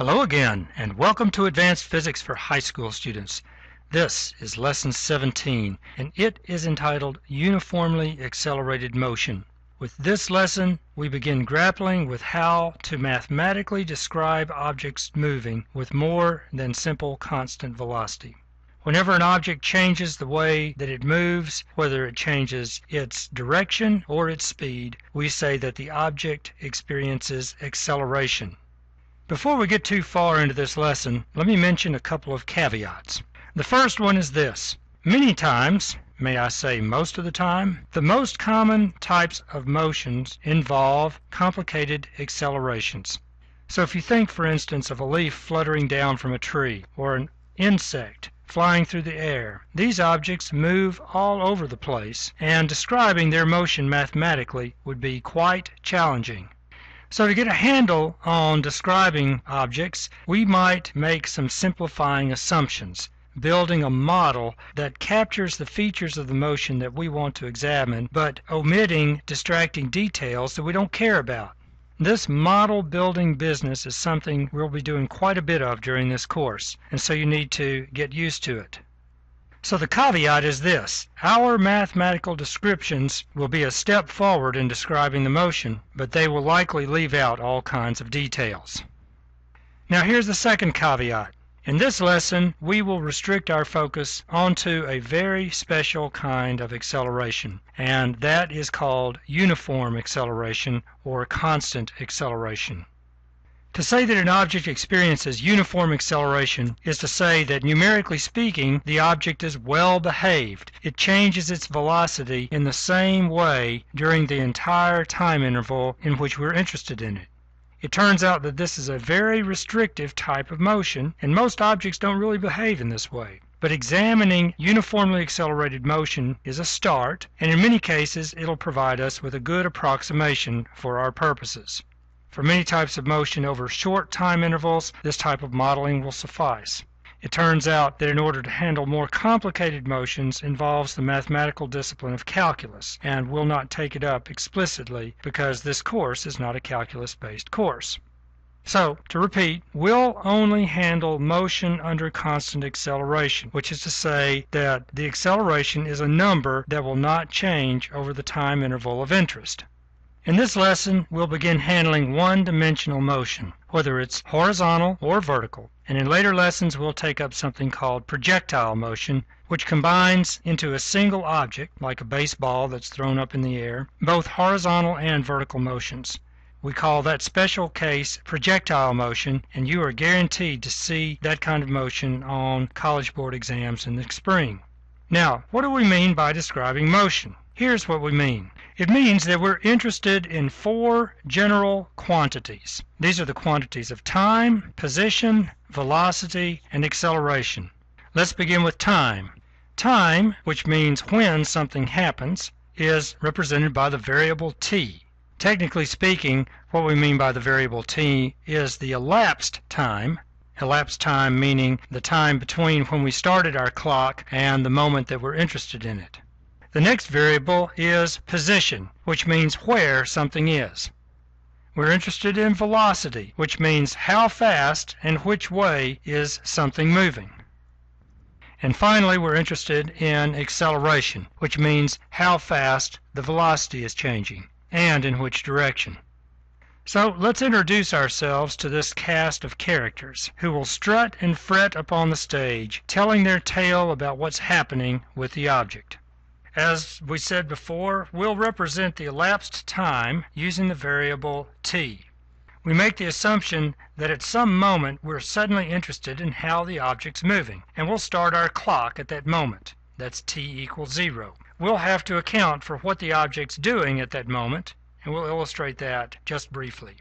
Hello again, and welcome to Advanced Physics for High School Students. This is Lesson 17, and it is entitled Uniformly Accelerated Motion. With this lesson, we begin grappling with how to mathematically describe objects moving with more than simple constant velocity. Whenever an object changes the way that it moves, whether it changes its direction or its speed, we say that the object experiences acceleration. Before we get too far into this lesson, let me mention a couple of caveats. The first one is this. Many times, may I say most of the time, the most common types of motions involve complicated accelerations. So if you think, for instance, of a leaf fluttering down from a tree, or an insect flying through the air, these objects move all over the place, and describing their motion mathematically would be quite challenging. So to get a handle on describing objects, we might make some simplifying assumptions, building a model that captures the features of the motion that we want to examine, but omitting distracting details that we don't care about. This model building business is something we'll be doing quite a bit of during this course, and so you need to get used to it. So the caveat is this. Our mathematical descriptions will be a step forward in describing the motion, but they will likely leave out all kinds of details. Now here's the second caveat. In this lesson, we will restrict our focus onto a very special kind of acceleration, and that is called uniform acceleration or constant acceleration. To say that an object experiences uniform acceleration is to say that numerically speaking the object is well behaved. It changes its velocity in the same way during the entire time interval in which we're interested in it. It turns out that this is a very restrictive type of motion, and most objects don't really behave in this way. But examining uniformly accelerated motion is a start, and in many cases it'll provide us with a good approximation for our purposes. For many types of motion over short time intervals, this type of modeling will suffice. It turns out that in order to handle more complicated motions involves the mathematical discipline of calculus, and we'll not take it up explicitly because this course is not a calculus-based course. So, to repeat, we'll only handle motion under constant acceleration, which is to say that the acceleration is a number that will not change over the time interval of interest. In this lesson, we'll begin handling one-dimensional motion, whether it's horizontal or vertical and in later lessons we'll take up something called projectile motion, which combines into a single object, like a baseball that's thrown up in the air, both horizontal and vertical motions. We call that special case projectile motion, and you are guaranteed to see that kind of motion on College Board exams in the spring. Now, what do we mean by describing motion? Here's what we mean. It means that we're interested in four general quantities. These are the quantities of time, position, velocity, and acceleration. Let's begin with time. Time, which means when something happens, is represented by the variable t. Technically speaking, what we mean by the variable t is the elapsed time, elapsed time meaning the time between when we started our clock and the moment that we're interested in it. The next variable is position, which means where something is. We're interested in velocity, which means how fast and which way is something moving. And finally, we're interested in acceleration, which means how fast the velocity is changing and in which direction. So let's introduce ourselves to this cast of characters who will strut and fret upon the stage, telling their tale about what's happening with the object. As we said before, we'll represent the elapsed time using the variable t. We make the assumption that at some moment we're suddenly interested in how the object's moving, and we'll start our clock at that moment. That's t equals 0. We'll have to account for what the object's doing at that moment, and we'll illustrate that just briefly.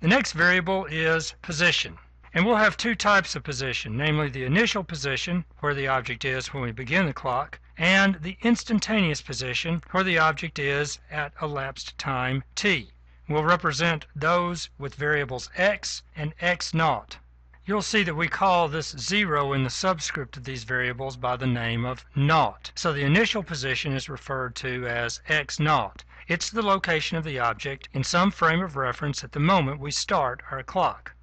The next variable is position. And we'll have two types of position, namely the initial position, where the object is when we begin the clock, and the instantaneous position, where the object is at elapsed time t. We'll represent those with variables x and x naught. You'll see that we call this 0 in the subscript of these variables by the name of naught. So the initial position is referred to as x naught. It's the location of the object in some frame of reference at the moment we start our clock.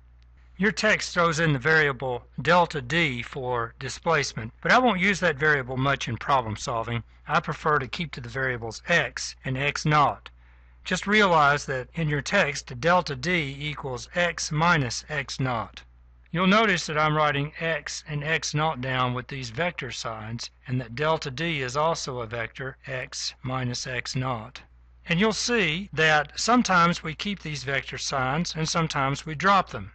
Your text throws in the variable delta d for displacement, but I won't use that variable much in problem solving. I prefer to keep to the variables x and x naught. Just realize that in your text delta d equals x minus x naught. You'll notice that I'm writing x and x naught down with these vector signs and that delta d is also a vector x minus x naught. And you'll see that sometimes we keep these vector signs and sometimes we drop them.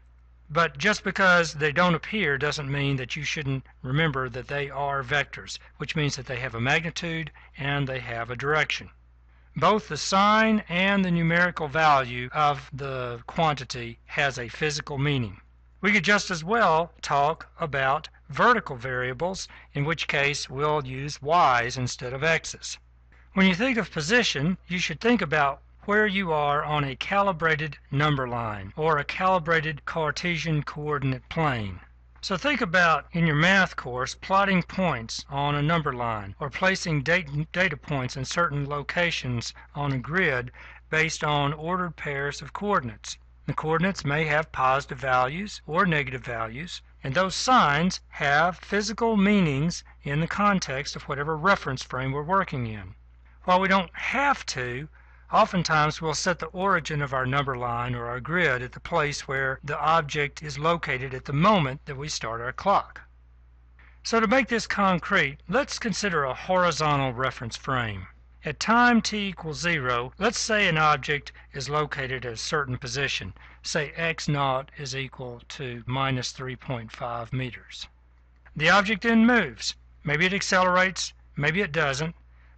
But just because they don't appear doesn't mean that you shouldn't remember that they are vectors, which means that they have a magnitude and they have a direction. Both the sign and the numerical value of the quantity has a physical meaning. We could just as well talk about vertical variables, in which case we'll use y's instead of x's. When you think of position, you should think about where you are on a calibrated number line or a calibrated Cartesian coordinate plane. So think about in your math course plotting points on a number line or placing data points in certain locations on a grid based on ordered pairs of coordinates. The coordinates may have positive values or negative values, and those signs have physical meanings in the context of whatever reference frame we're working in. While we don't have to, oftentimes we'll set the origin of our number line or our grid at the place where the object is located at the moment that we start our clock. So to make this concrete, let's consider a horizontal reference frame. At time t equals 0, let's say an object is located at a certain position. Say x naught is equal to minus 3.5 meters. The object then moves. Maybe it accelerates, maybe it doesn't,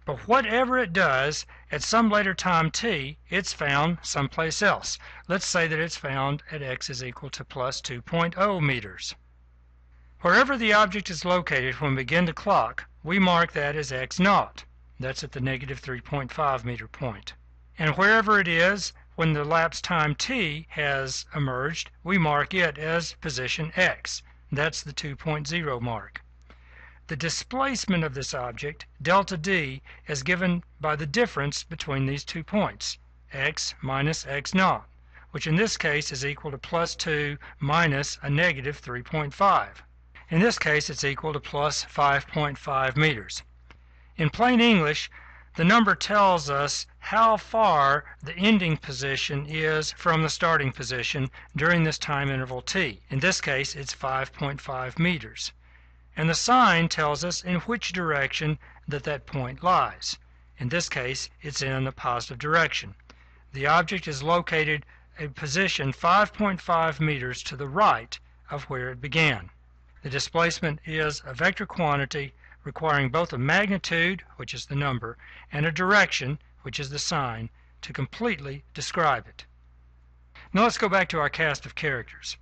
but whatever it does, at some later time t, it's found someplace else. Let's say that it's found at x is equal to plus 2.0 meters. Wherever the object is located when we begin to clock, we mark that as x naught. That's at the negative 3.5 meter point. And wherever it is, when the lapse time t has emerged, we mark it as position x. That's the 2.0 mark. The displacement of this object, delta d, is given by the difference between these two points, x minus x naught, which in this case is equal to plus 2 minus a negative 3.5. In this case, it's equal to plus 5.5 meters. In plain English, the number tells us how far the ending position is from the starting position during this time interval t. In this case, it's 5.5 meters. And the sign tells us in which direction that that point lies. In this case, it's in the positive direction. The object is located a position 5.5 meters to the right of where it began. The displacement is a vector quantity requiring both a magnitude, which is the number, and a direction, which is the sign, to completely describe it. Now let's go back to our cast of characters.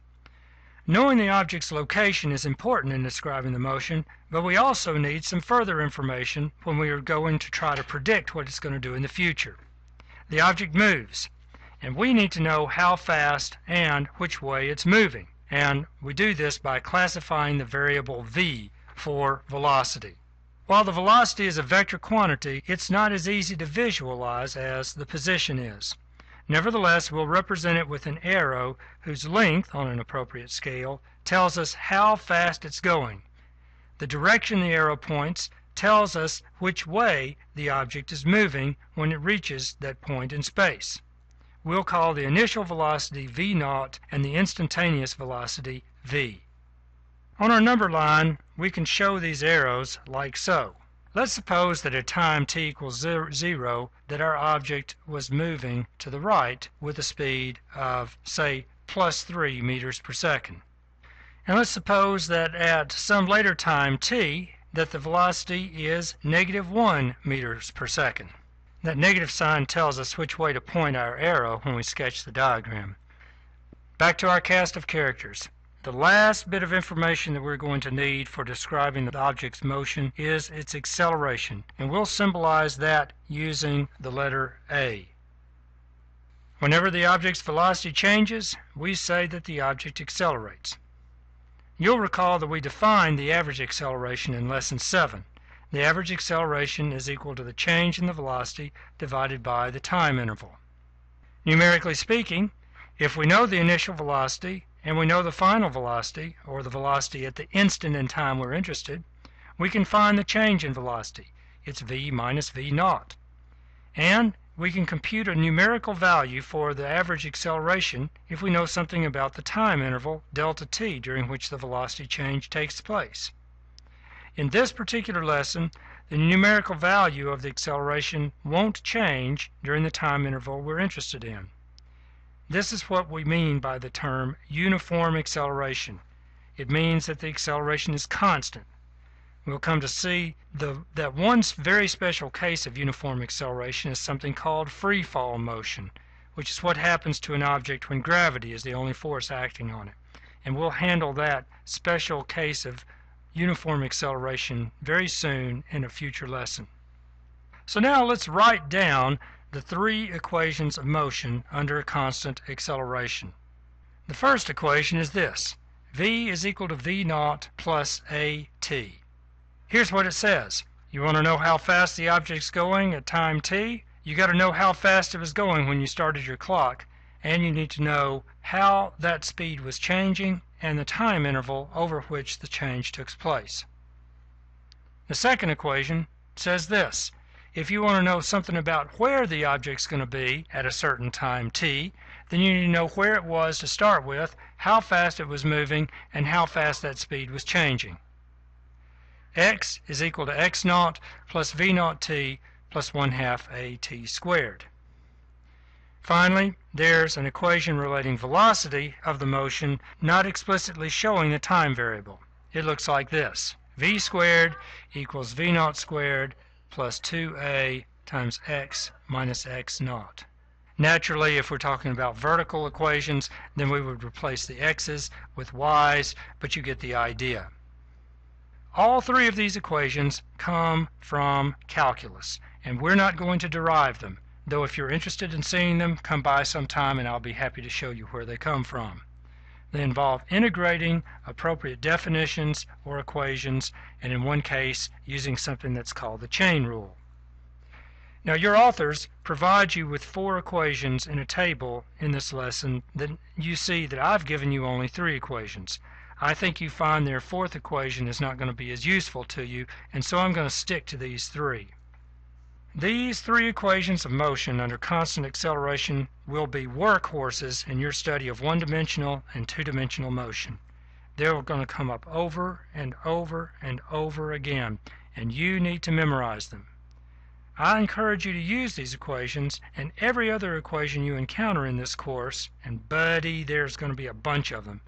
Knowing the object's location is important in describing the motion, but we also need some further information when we are going to try to predict what it's going to do in the future. The object moves, and we need to know how fast and which way it's moving. And we do this by classifying the variable v, for velocity. While the velocity is a vector quantity, it's not as easy to visualize as the position is. Nevertheless, we'll represent it with an arrow whose length, on an appropriate scale, tells us how fast it's going. The direction the arrow points tells us which way the object is moving when it reaches that point in space. We'll call the initial velocity v naught and the instantaneous velocity v. On our number line, we can show these arrows like so. Let's suppose that at time t equals 0 that our object was moving to the right with a speed of, say, plus 3 meters per second. And let's suppose that at some later time t that the velocity is negative 1 meters per second. That negative sign tells us which way to point our arrow when we sketch the diagram. Back to our cast of characters. The last bit of information that we're going to need for describing the object's motion is its acceleration, and we'll symbolize that using the letter A. Whenever the object's velocity changes, we say that the object accelerates. You'll recall that we defined the average acceleration in Lesson 7. The average acceleration is equal to the change in the velocity divided by the time interval. Numerically speaking, if we know the initial velocity and we know the final velocity, or the velocity at the instant in time we're interested, we can find the change in velocity. It's v minus v naught. And we can compute a numerical value for the average acceleration if we know something about the time interval delta t during which the velocity change takes place. In this particular lesson, the numerical value of the acceleration won't change during the time interval we're interested in. This is what we mean by the term uniform acceleration. It means that the acceleration is constant. We'll come to see the, that one very special case of uniform acceleration is something called free fall motion, which is what happens to an object when gravity is the only force acting on it. And we'll handle that special case of uniform acceleration very soon in a future lesson. So now let's write down the three equations of motion under a constant acceleration. The first equation is this. v is equal to v naught plus at. Here's what it says. You want to know how fast the object's going at time t? You got to know how fast it was going when you started your clock, and you need to know how that speed was changing and the time interval over which the change took place. The second equation says this. If you want to know something about where the object's going to be at a certain time t, then you need to know where it was to start with, how fast it was moving, and how fast that speed was changing x is equal to x naught plus v naught t plus 1 half a t squared. Finally, there's an equation relating velocity of the motion not explicitly showing the time variable. It looks like this. v squared equals v naught squared plus 2a times x minus x naught. Naturally, if we're talking about vertical equations, then we would replace the x's with y's, but you get the idea. All three of these equations come from calculus, and we're not going to derive them, though if you're interested in seeing them, come by sometime and I'll be happy to show you where they come from. They involve integrating appropriate definitions or equations, and in one case, using something that's called the chain rule. Now, your authors provide you with four equations in a table in this lesson that you see that I've given you only three equations. I think you find their fourth equation is not going to be as useful to you, and so I'm going to stick to these three. These three equations of motion under constant acceleration will be workhorses in your study of one-dimensional and two-dimensional motion. They're going to come up over and over and over again, and you need to memorize them. I encourage you to use these equations and every other equation you encounter in this course, and buddy, there's going to be a bunch of them,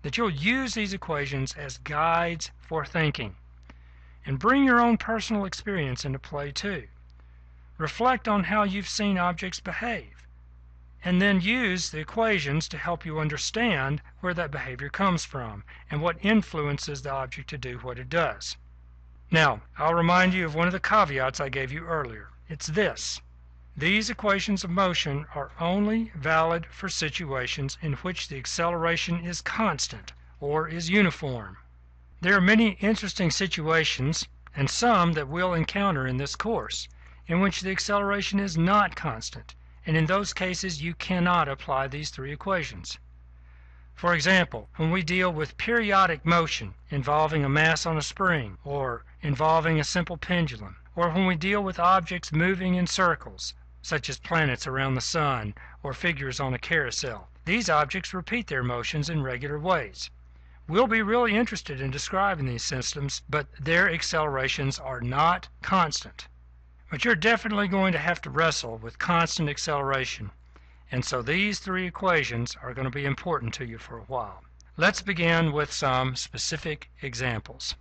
that you'll use these equations as guides for thinking. And bring your own personal experience into play too. Reflect on how you've seen objects behave, and then use the equations to help you understand where that behavior comes from and what influences the object to do what it does. Now, I'll remind you of one of the caveats I gave you earlier. It's this. These equations of motion are only valid for situations in which the acceleration is constant or is uniform. There are many interesting situations, and some that we'll encounter in this course, in which the acceleration is not constant, and in those cases you cannot apply these three equations. For example, when we deal with periodic motion involving a mass on a spring, or involving a simple pendulum, or when we deal with objects moving in circles, such as planets around the sun or figures on a carousel. These objects repeat their motions in regular ways. We'll be really interested in describing these systems, but their accelerations are not constant. But you're definitely going to have to wrestle with constant acceleration, and so these three equations are going to be important to you for a while. Let's begin with some specific examples.